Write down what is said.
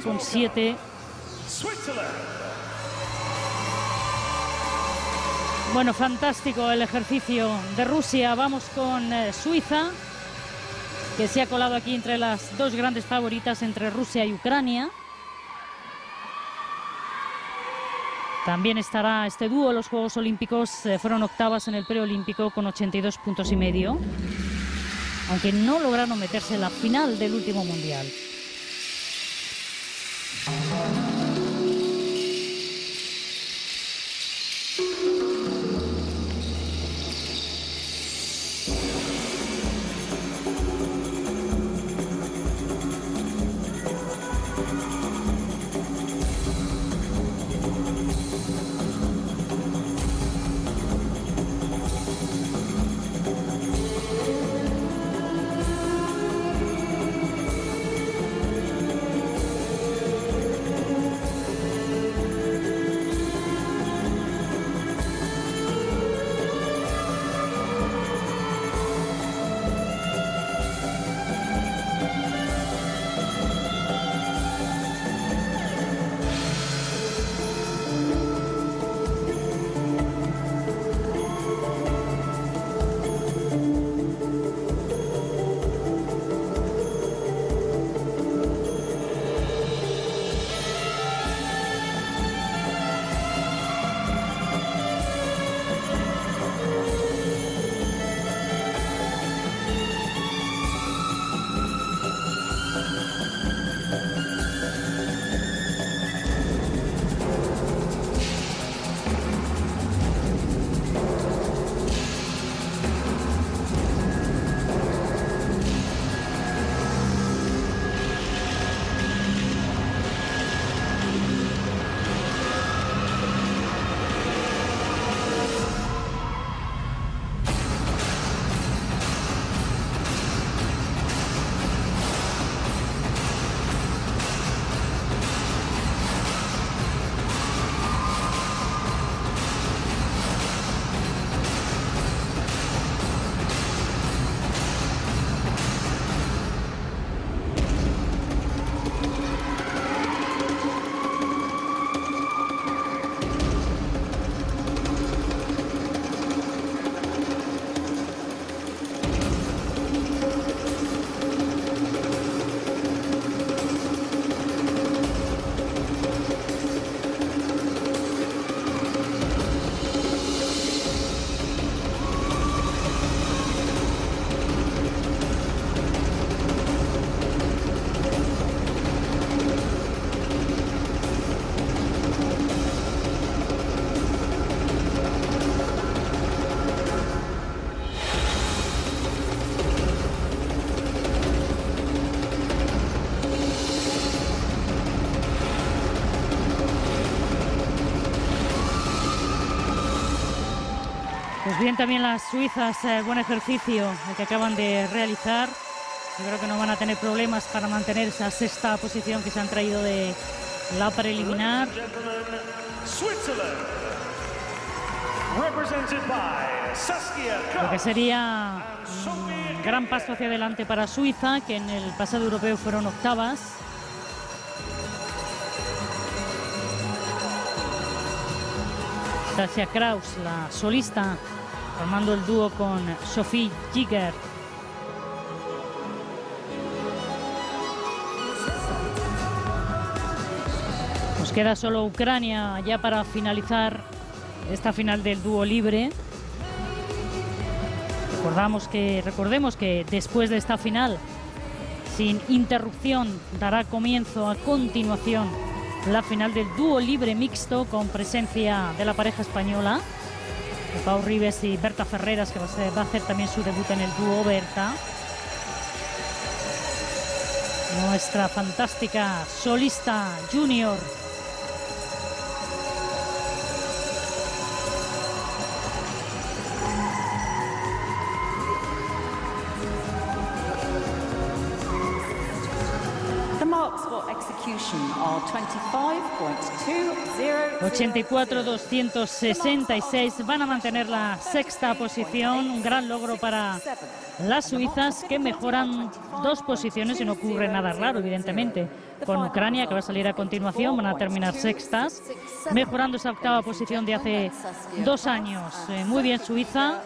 9,7. Bueno, fantástico el ejercicio de Rusia. Vamos con eh, Suiza, que se ha colado aquí entre las dos grandes favoritas entre Rusia y Ucrania. También estará este dúo. Los Juegos Olímpicos eh, fueron octavas en el preolímpico con 82 puntos y medio, aunque no lograron meterse en la final del último mundial. Música Pues bien, también las suizas, eh, buen ejercicio el que acaban de realizar. Yo creo que no van a tener problemas para mantener esa sexta posición que se han traído de la preliminar. Lo que sería un gran paso hacia adelante para Suiza, que en el pasado europeo fueron octavas. Saskia Kraus, la solista, formando el dúo con Sophie Giger. Nos queda solo Ucrania ya para finalizar esta final del dúo libre. Recordamos que, recordemos que después de esta final, sin interrupción, dará comienzo a continuación la final del dúo libre mixto con presencia de la pareja española, de Pau Rives y Berta Ferreras, que va a, va a hacer también su debut en el dúo Berta. Nuestra fantástica solista junior. 84-266 van a mantener la sexta posición, un gran logro para las suizas que mejoran dos posiciones y no ocurre nada raro, evidentemente. Con Ucrania, que va a salir a continuación, van a terminar sextas, mejorando esa octava posición de hace dos años. Eh, muy bien Suiza,